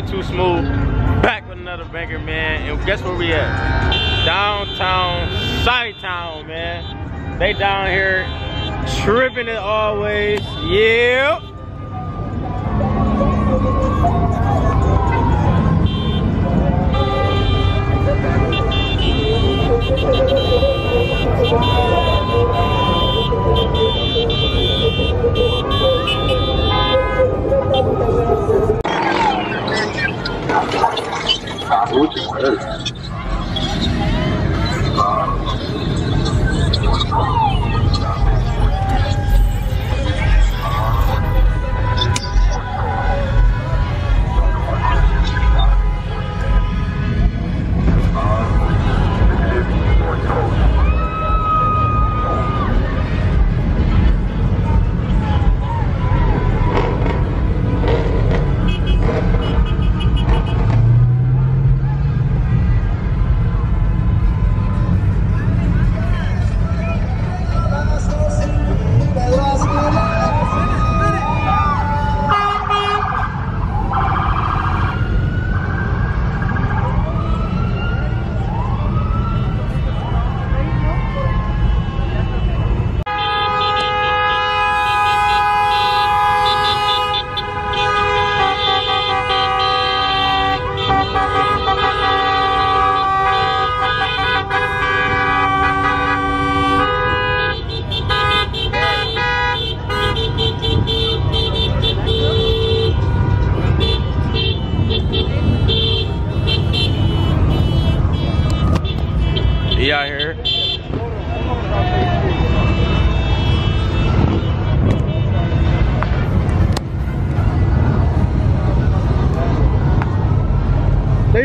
way too smooth. Back with another banger, man. And guess where we at? Downtown, Town, man. They down here tripping it always. Yeah. Yep. He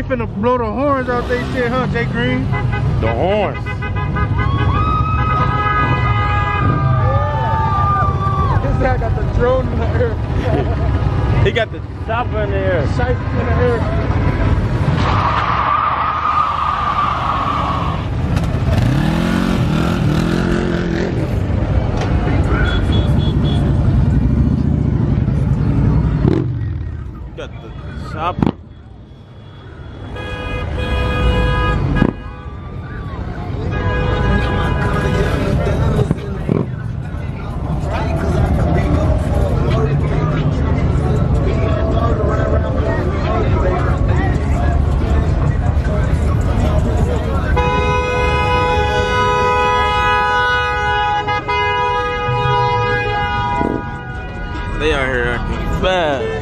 finna blow the horns out they shit, huh, Jay Green? The horns. This guy got the drone in the air. He got the chopper in the air. In the air. Got the chopper. 对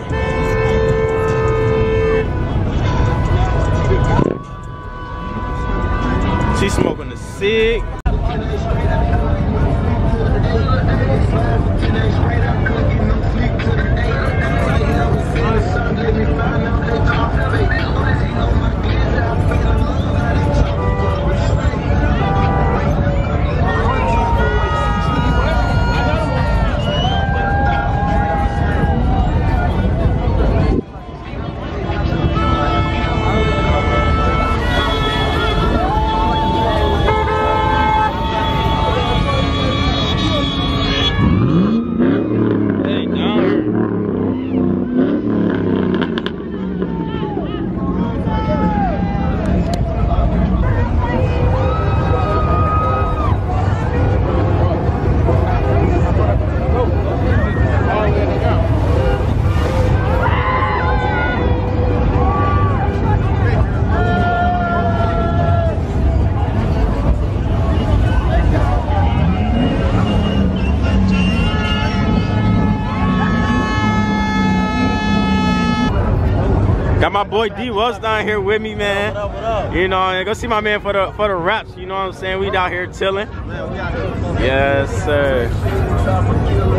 Got my boy D was down here with me, man. What up, what up? You know, go see my man for the for the raps. You know what I'm saying? We down here chilling. Man, we out here. Yes, sir.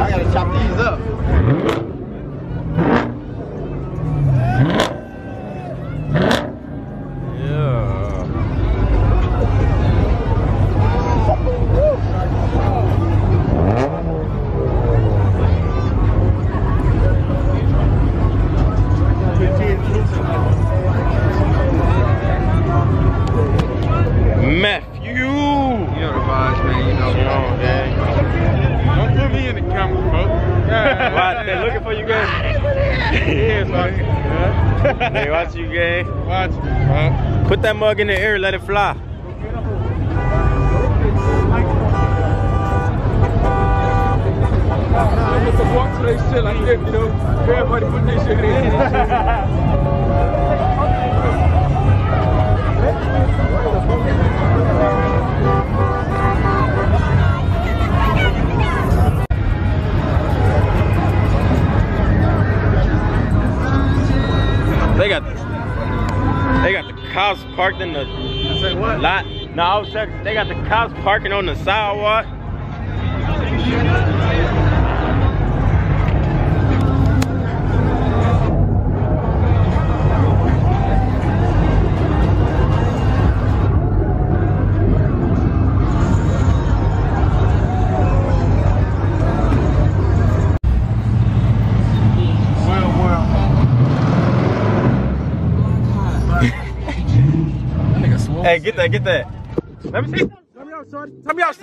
I gotta chop these up. Know. You. Don't put me in the camera, folks. Why they looking for you guys? Yeah, so I- they watch you, gang. Watch me, bro. Put that mug in the air, let it fly. I'm just walk to they shit like this, you know. Everybody put their shit in. cops parked in the lot. No, I was saying they got the cops parking on the sidewalk. Eh, hey, get that, get that. Let me see. Tell me out, shorty. Tell me out,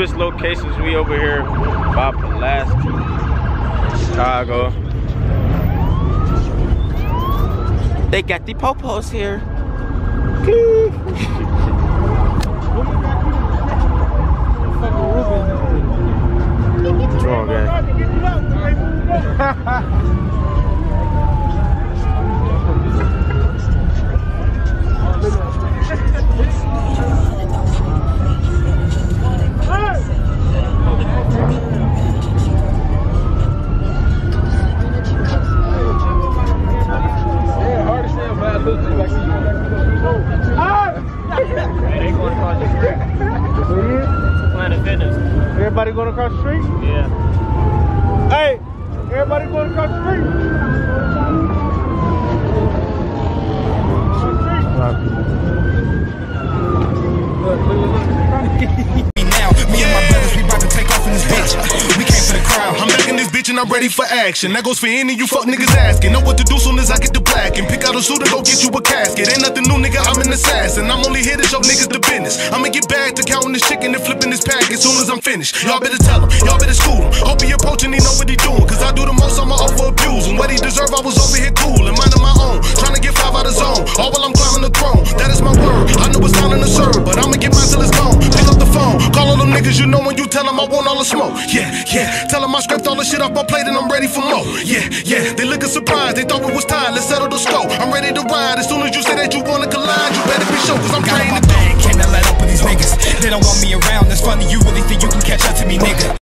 Man, we locations. We over here by Pulaski, Chicago. They got the popos here. Come on, gang. I'm ready for action. That goes for any you fuck niggas asking. Know what to do soon as I get the black and pick out a suit and go get you a casket. Ain't nothing new, nigga. I'm an assassin. I'm only here to show niggas the business. I'ma get back to counting this chicken and flipping this pack as soon as I'm finished. Y'all better tell him. Y'all better school him. Hope he approaching, he know what he doing. Cause I do the most, I'ma over abuse him. What he deserve, I was over here cool niggas you know when you tell them I want all the smoke. Yeah, yeah. Tell them I scraped all the shit off my plate and I'm ready for more. Yeah, yeah. They looking surprised. They thought it was time. Let's settle the score. I'm ready to ride. As soon as you say that you wanna collide, you better be sure. Cause I'm my to go. cannot let up with these niggas. They don't want me around, that's funny, you really think you can catch up to me, nigga.